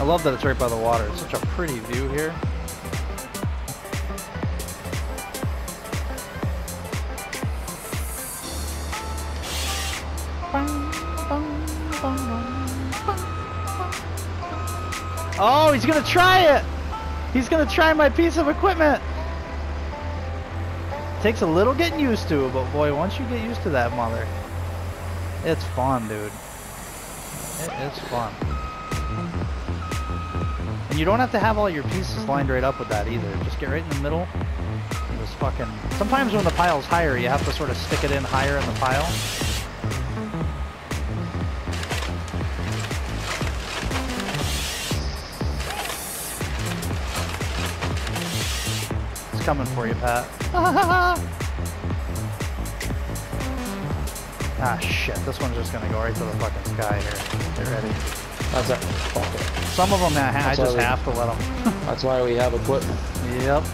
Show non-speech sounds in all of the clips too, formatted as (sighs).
I love that it's right by the water. It's such a pretty view here. Oh, he's gonna try it! He's gonna try my piece of equipment! Takes a little getting used to, but boy, once you get used to that mother, it's fun, dude. It is fun. You don't have to have all your pieces lined right up with that either. Just get right in the middle. Just fucking... Sometimes when the pile's higher, you have to sort of stick it in higher in the pile. It's coming for you, Pat. (laughs) ah, shit. This one's just gonna go right to the fucking sky here. Get ready. That's it. Fuck. Some of them, I, I just we- have to let them. (laughs) That's why we have equipment. Yep.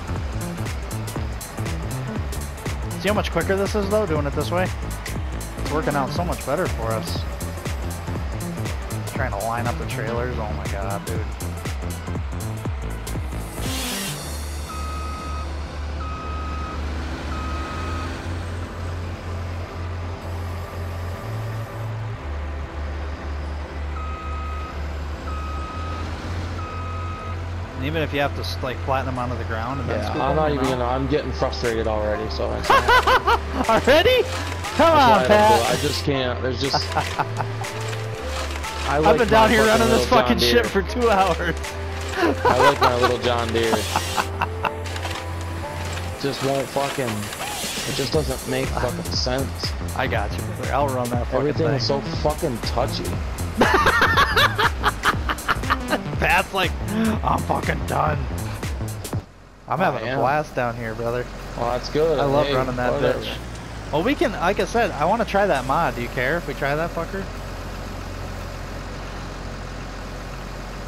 See how much quicker this is though, doing it this way? It's working out so much better for us. Trying to line up the trailers, oh my god, dude. And even if you have to like flatten them onto the ground and then Yeah, scoop I'm not even gonna. I'm getting frustrated already. So that's, (laughs) that's Already? Come why on, I, do it. I just can't. There's just. (laughs) I I've like been down here running this fucking shit for two hours. I like my little John Deere. (laughs) just won't fucking. It just doesn't make fucking sense. I got you. I'll run that fucking Everything thing. is so fucking touchy. Pat's like, (gasps) I'm fucking done. I'm oh, having a blast down here, brother. Well, that's good. I love Hey, running that whatever. bitch. Well, we can, like I said, I want to try that mod. Do you care if we try that fucker?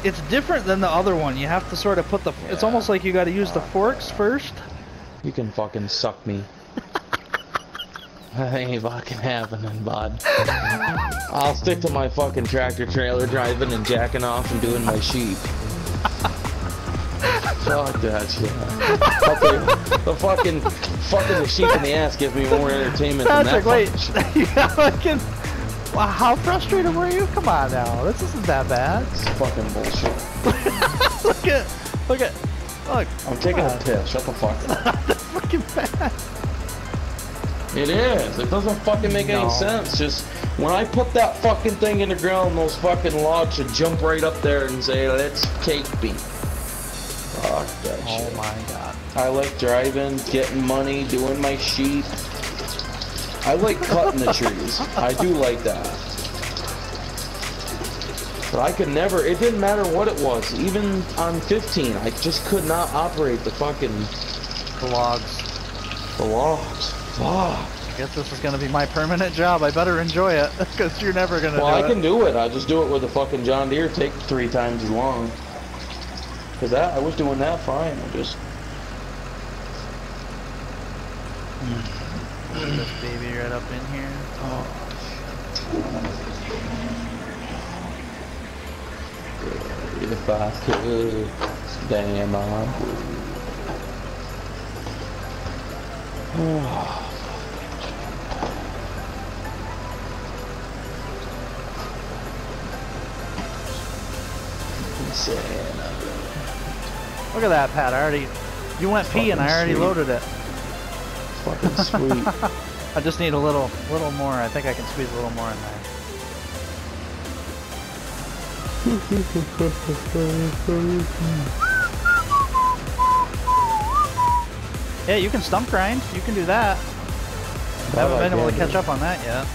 It's different than the other one. You have to sort of put the. It's almost like you got to use the Oh, forks first. You can fucking suck me. (laughs) That ain't fucking happening, bud. I'll stick to my fucking tractor trailer driving and jacking off and doing my sheep. Fuck that shit. You, the fucking fucking the sheep in the ass gives me more entertainment than that Patrick, wait. (laughs) fucking you fucking. Wow, how frustrated were you? Come on now. This isn't that bad. It's fucking bullshit. (laughs) look at, look at, look. I'm taking come a on. piss. Shut the fuck up. That's fucking bad. It is. It doesn't fucking make No. any sense. Just when I put that fucking thing in the ground, those fucking logs should jump right up there and say, "Let's cake me." Fuck that Oh shit. my god. I like driving, getting money, doing my sheep. I like cutting the trees. (laughs) I do like that. But I could never. It didn't matter what it was. Even on 15, I just could not operate the fucking The logs. the logs. Fuck. I guess this is gonna be my permanent job. I better enjoy it, (laughs) because you're never gonna Well, do I it. can do it. I just do it with a fucking John Deere. Take three times as long. Cause that I was doing that fine. I just (sighs) Put this baby right up in here. Oh, if I could, damn I would. (sighs) (sighs) Oh. Santa. Look at that, Pat. I already. You went pee and I already sweet. loaded it. Fucking (laughs) sweet. I just need a little, little more. I think I can squeeze a little more in there. Yeah, you can stump grind. You can do that. I haven't been able to catch up on that yet.